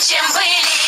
чем были.